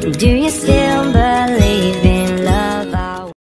Do you still